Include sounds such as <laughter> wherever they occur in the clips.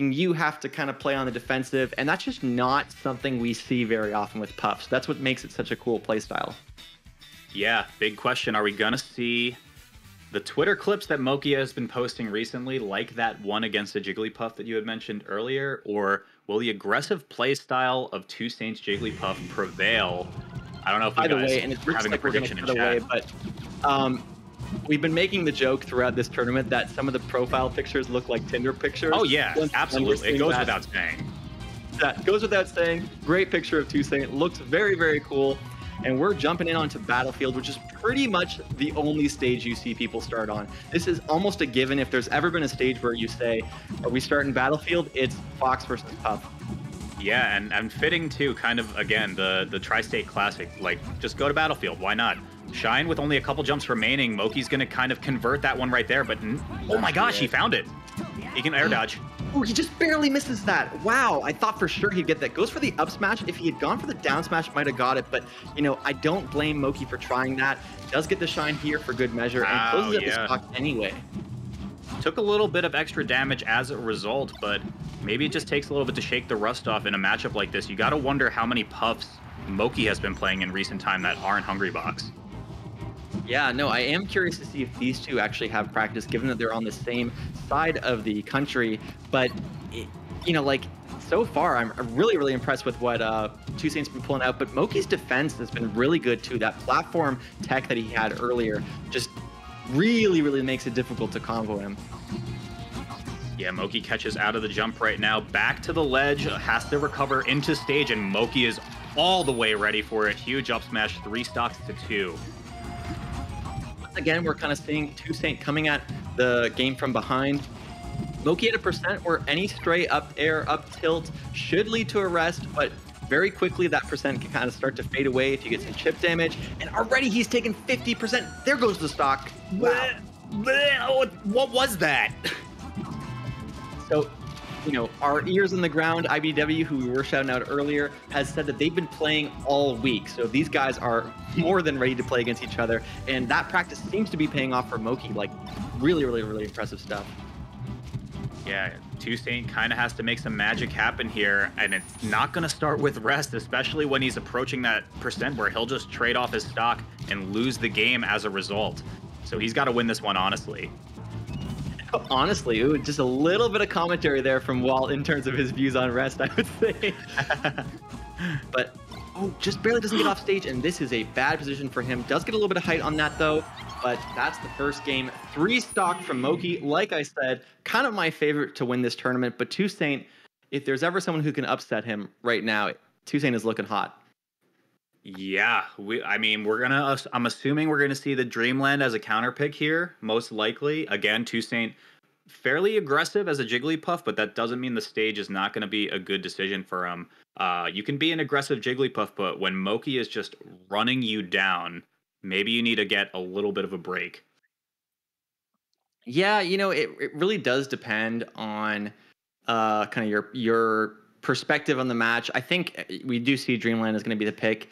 you have to kind of play on the defensive, and that's just not something we see very often with Puffs. That's what makes it such a cool playstyle. Yeah, big question. Are we going to see the Twitter clips that Mokia has been posting recently, like that one against the Jigglypuff that you had mentioned earlier, or will the aggressive play style of 2saint's Jigglypuff prevail? I don't know if you By the guys way, and it's having like a prediction in chat. away, but um, we've been making the joke throughout this tournament that some of the profile pictures look like Tinder pictures. oh yeah, Once absolutely. It goes that. without saying. That goes without saying. Great picture of 2saint. Looks very, very cool. And we're jumping in onto Battlefield, which is pretty much the only stage you see people start on. This is almost a given. If there's ever been a stage where you say, Are we starting Battlefield? It's Fox versus Puff. Yeah, and, and fitting too, kind of again, the the Tri-State Classic. Like, just go to Battlefield. Why not? Shine with only a couple jumps remaining. Moky's gonna kind of convert that one right there, but n- oh my gosh, he found it. He can air mm. dodge. Oh, he just barely misses that. Wow, I thought for sure he'd get that. Goes for the up smash. If he had gone for the down smash, might have got it. But, you know, I don't blame Moky for trying that. Does get the shine here for good measure and Wow, closes up yeah. the stock anyway. Took a little bit of extra damage as a result, but maybe it just takes a little bit to shake the rust off in a matchup like this. You gotta wonder how many puffs Moky has been playing in recent time that aren't Hungrybox. Yeah, no, I am curious to see if these two actually have practice, given that they're on the same side of the country. But, it, you know, like, so far, I'm really, really impressed with what uh, 2saint's been pulling out. But Moky's defense has been really good, too. That platform tech that he had earlier just really, really makes it difficult to combo him. Yeah, Moky catches out of the jump right now, back to the ledge, has to recover into stage, and Moky is all the way ready for it. Huge up smash, three stocks to two. Once again, we're kind of seeing 2saint coming at the game from behind. Moky at a percent where any stray up air, up tilt should lead to a rest, but very quickly that percent can kind of start to fade away if you get some chip damage. And already he's taken 50%. There goes the stock. Wow. What, what was that? So, you know, our ears on the ground, IBW, who we were shouting out earlier, has said that they've been playing all week. So these guys are more than ready to play against each other. And that practice seems to be paying off for Moky. Like, really, really, really impressive stuff. Yeah, Saint kind of has to make some magic happen here, and it's not going to start with rest, especially when he's approaching that percent where he'll just trade off his stock and lose the game as a result. So he's got to win this one, honestly. <laughs> Honestly, ooh, just a little bit of commentary there from Walt in terms of his views on rest, I would say. <laughs> but oh, just barely doesn't get off stage, and this is a bad position for him. Does get a little bit of height on that though, but that's the first game. Three stock from Moky. Like I said, kind of my favorite to win this tournament. But 2saint, if there's ever someone who can upset him right now, 2saint is looking hot. Yeah, we. I mean, we're gonna. I'm assuming we're gonna see the Dreamland as a counter pick here, most likely. Again, 2saint, fairly aggressive as a Jigglypuff, but that doesn't mean the stage is not gonna be a good decision for him. Uh, you can be an aggressive Jigglypuff, but when Moky is just running you down, maybe you need to get a little bit of a break. Yeah, you know, it, it really does depend on uh, kind of your your perspective on the match. I think uh, we do see Dreamland is going to be the pick.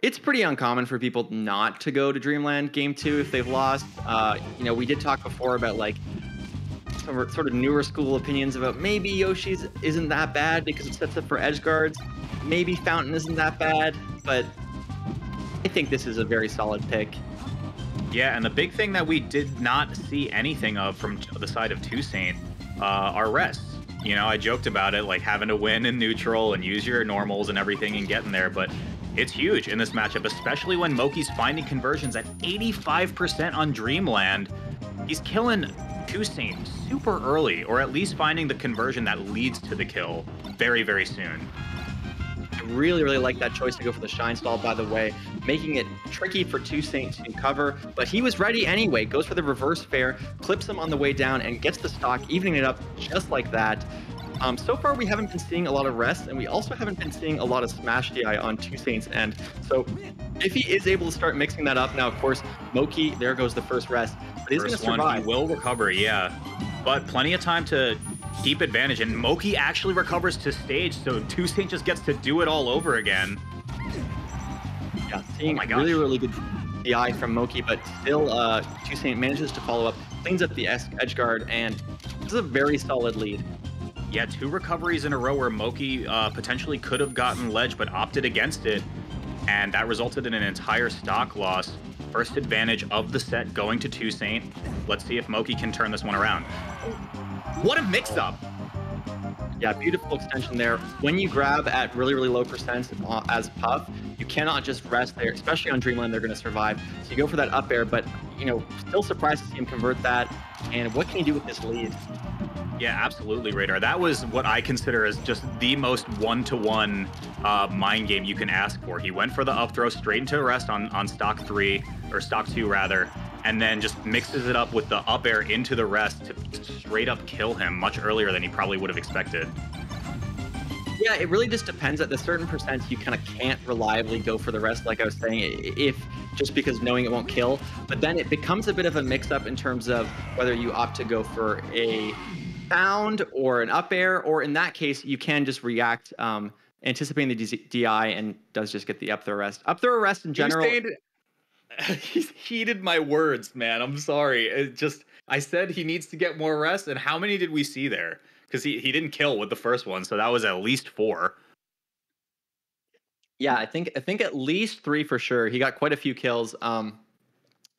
It's pretty uncommon for people not to go to Dreamland game two if they've lost. Uh, you know, we did talk before about like some sort of newer school opinions about maybe Yoshi's isn't that bad because it sets up for edge guards. Maybe Fountain isn't that bad, but I think this is a very solid pick. Yeah, and the big thing that we did not see anything of from the side of 2saint uh, are rests. You know, I joked about it, like having to win in neutral and use your normals and everything and getting there, but it's huge in this matchup, especially when Moky's finding conversions at 85% on Dreamland. He's killing 2saint super early, or at least finding the conversion that leads to the kill very, very soon. I really, really like that choice to go for the Shine Stall, by the way, making it tricky for Two 2saint to cover. But he was ready anyway, goes for the reverse fair, clips him on the way down, and gets the stock, evening it up just like that. Um, so far, we haven't been seeing a lot of rest, and we also haven't been seeing a lot of Smash DI on 2saint's end. So if he is able to start mixing that up, now, of course, Moky, there goes the first rest. But he's going to First one, he will recover, yeah. But plenty of time to keep advantage. And Moky actually recovers to stage, so 2saint's just gets to do it all over again. Yeah, seeing Oh my really, really good DI from Moky, but still, uh, 2saint manages to follow up, cleans up the edge guard, and this is a very solid lead. Yeah, two recoveries in a row where Moky uh, potentially could have gotten ledge, but opted against it, and that resulted in an entire stock loss. First advantage of the set going to 2saint. Let's see if Moky can turn this one around. What a mix-up! Yeah, beautiful extension there. When you grab at really, really low percents uh, as Puff, you cannot just rest there, especially on Dreamland, they're going to survive. So you go for that up air, but, you know, still surprised to see him convert that. And what can he do with this lead? Yeah, absolutely, Radar. That was what I consider as just the most one-to-one uh, mind game you can ask for. He went for the up throw straight into a rest on, on stock three, or stock two rather, and then just mixes it up with the up air into the rest to straight up kill him much earlier than he probably would have expected. Yeah, it really just depends. At the certain percent, you kind of can't reliably go for the rest, like I was saying, if just because knowing it won't kill. But then it becomes a bit of a mix-up in terms of whether you opt to go for a found or an up air, or in that case, you can just react, um, anticipating the DI and does just get the up throw rest. Up throw arrest in general. <laughs> He's heated my words, man. I'm sorry. It just I said he needs to get more rest, and how many did we see there? Because he, he didn't kill with the first one, so that was at least four. Yeah, I think I think at least three for sure. He got quite a few kills. Um,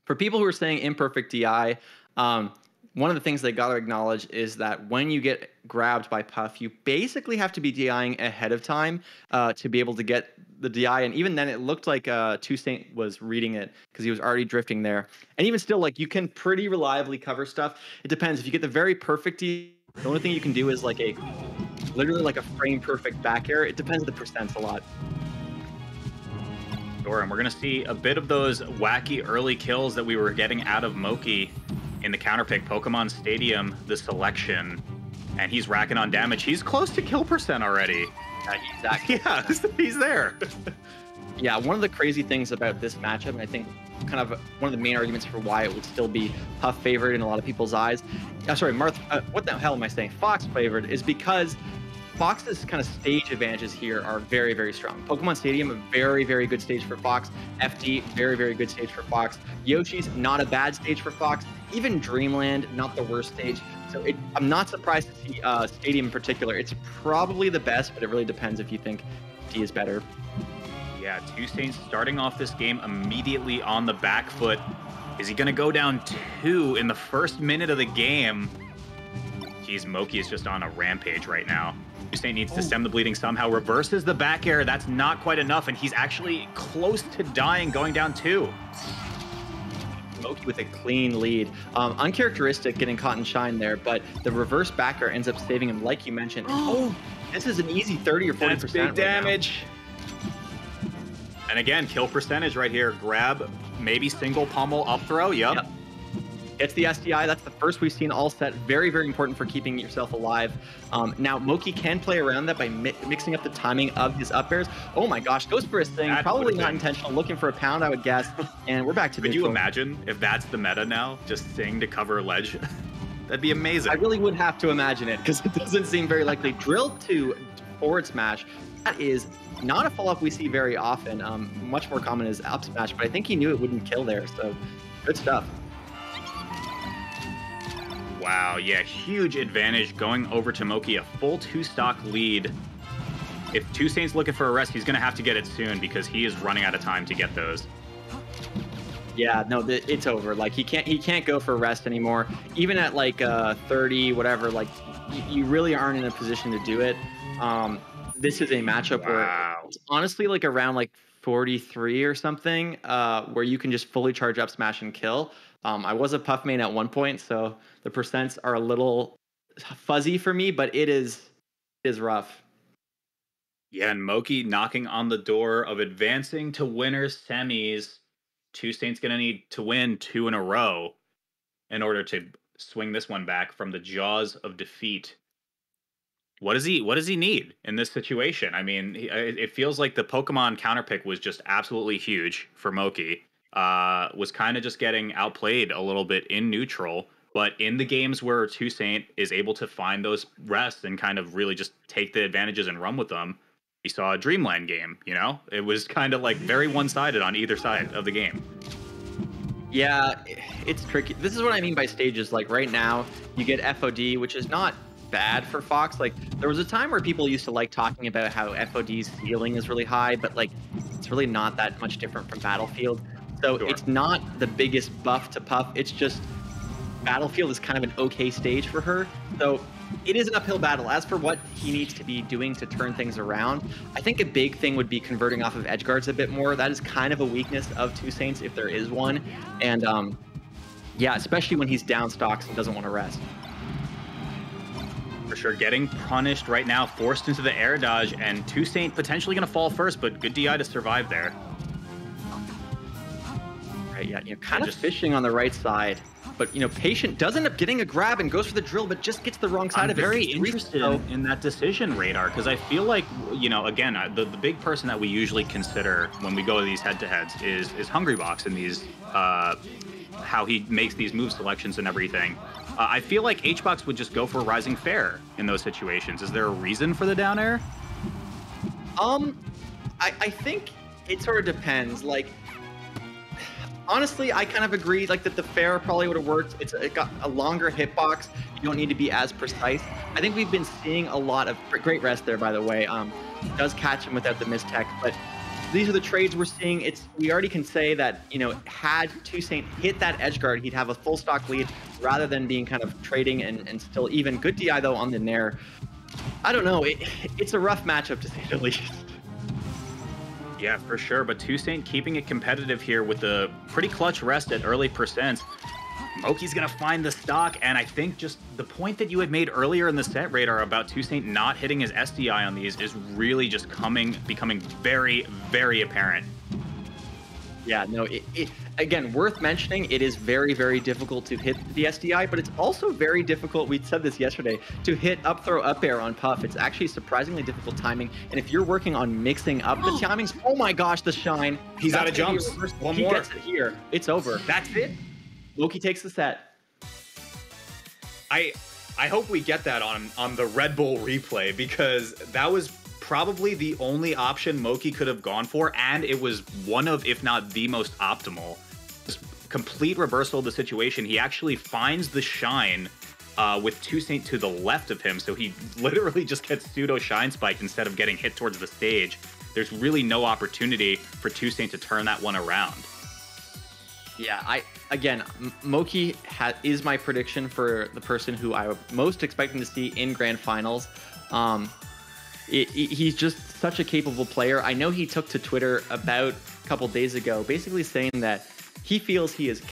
for people who are saying imperfect DI, um, one of the things they got to acknowledge is that when you get grabbed by Puff, you basically have to be DIing ahead of time uh, to be able to get the DI. And even then, it looked like uh, Saint was reading it because he was already drifting there. And even still, like you can pretty reliably cover stuff. It depends. If you get the very perfect DI, the only thing you can do is like a literally like a frame perfect back air. It depends the percents a lot. Sure, and we're gonna see a bit of those wacky early kills that we were getting out of Moky in the counterpick Pokemon Stadium, the selection, and he's racking on damage. He's close to kill percent already. exactly. Yeah, he's <laughs> there. <laughs> yeah, one of the crazy things about this matchup, and I think kind of one of the main arguments for why it would still be Puff favored in a lot of people's eyes. Uh, sorry, Marth. Uh, what the hell am I saying? Fox favored is because Fox's kind of stage advantages here are very, very strong. Pokemon Stadium, a very, very good stage for Fox. FD, very, very good stage for Fox. Yoshi's not a bad stage for Fox. Even Dreamland, not the worst stage. So it, I'm not surprised to see uh, Stadium in particular. It's probably the best, but it really depends if you think D is better. Yeah, 2saint starting off this game immediately on the back foot. Is he going to go down two in the first minute of the game? Geez, Moky is just on a rampage right now. 2saint needs to stem the bleeding somehow, reverses the back air. That's not quite enough, and he's actually close to dying, going down two. Moky with a clean lead. Um, uncharacteristic getting caught in shine there, but the reverse back air ends up saving him, like you mentioned. <gasps> Oh, this is an easy 30 or 40% That's big damage. and again, kill percentage right here. Grab, maybe single pummel up throw. Yep. yep. It's the SDI. That's the first we've seen all set. Very, very important for keeping yourself alive. Um, now, Moky can play around that by mi mixing up the timing of his up airs. Oh my gosh, goes for his thing. That Probably not been. intentional. Looking for a pound, I would guess. And we're back to Could you imagine if that's the meta now? Just sing to cover a ledge? <laughs> That'd be amazing. I really would have to imagine it because it doesn't seem very likely. Drill to forward smash. That is not a fall off we see very often. Um, much more common is up smash, but I think he knew it wouldn't kill there. So good stuff. Wow, yeah, huge advantage going over to Moky, a full two stock lead. If 2saint's looking for a rest, he's going to have to get it soon because he is running out of time to get those. Yeah, no, it's over. Like he can't he can't go for rest anymore. Even at like uh 30, whatever, like you really aren't in a position to do it. Um, this is a matchup wow. where it's honestly like around like 43 or something, uh, where you can just fully charge up, smash, and kill. Um, I was a puff main at one point, so the percents are a little fuzzy for me, but it is is rough. Yeah, and Moky knocking on the door of advancing to winners semis. 2saint's gonna need to win two in a row in order to swing this one back from the jaws of defeat. What does he What does he need in this situation? I mean, it feels like the Pokemon counterpick was just absolutely huge for Moky uh, was kind of just getting outplayed a little bit in neutral. But in the games where 2saint is able to find those rests and kind of really just take the advantages and run with them, we saw a Dreamland game, you know? It was kind of like very one sided on either side of the game. Yeah, it's tricky. This is what I mean by stages. Like right now, you get FOD, which is not bad for Fox. Like there was a time where people used to like talking about how FOD's ceiling is really high, but like it's really not that much different from Battlefield. So Sure. it's not the biggest buff to puff. It's just Battlefield is kind of an okay stage for her. So it is an uphill battle. As for what he needs to be doing to turn things around, I think a big thing would be converting off of edge guards a bit more. That is kind of a weakness of 2saint's if there is one. And um, yeah, especially when he's down stocks and doesn't want to rest. For sure, getting punished right now, forced into the air dodge, and 2saint potentially going to fall first, but good DI to survive there. Right, yeah, you know, kind of just- fishing on the right side. But you know, patient does end up getting a grab and goes for the drill, but just gets the wrong side I'm of it. very interested so- in, that decision radar because I feel like you know again the, the big person that we usually consider when we go to these head-to-heads is is Hungrybox and these uh, how he makes these move selections and everything. Uh, I feel like HBox would just go for Rising Fair in those situations. Is there a reason for the down air? Um, I, I think it sort of depends. Like, honestly, I kind of agree. Like that, the fair probably would have worked. It's it got a longer hitbox. You don't need to be as precise. I think we've been seeing a lot of great rest there, by the way. Um, does catch him without the mistech, but these are the trades we're seeing. It's we already can say that you know had 2saint hit that edge guard, he'd have a full stock lead rather than being kind of trading and, and still even good DI though on the nair. I don't know. It, it's a rough matchup to say the <laughs> least. Yeah, for sure. But Two Saint keeping it competitive here with the pretty clutch rest at early percents. Moky's gonna find the stock, and I think just the point that you had made earlier in the set radar about 2saint not hitting his SDI on these is really just coming, becoming very, very apparent. Yeah, no, it, it again worth mentioning. It is very, very difficult to hit the SDI, but it's also very difficult. We said this yesterday to hit up throw up air on Puff. It's actually surprisingly difficult timing. And if you're working on mixing up the oh. timings, oh my gosh, the shine! He's out of gonna jumps. reversed. One he more. gets it here. It's over. That's it. Moky takes the set. I I hope we get that on on the Red Bull replay because that was probably the only option Moky could have gone for, and it was one of, if not the most optimal. Just complete reversal of the situation. He actually finds the shine uh, with 2saint to the left of him, so he <laughs> literally just gets pseudo shine spiked instead of getting hit towards the stage. There's really no opportunity for 2saint to turn that one around. Yeah, I again, Moky ha- is my prediction for the person who I am most expecting to see in grand finals. Um, he's just such a capable player. I know he took to Twitter about a couple days ago, basically saying that he feels he is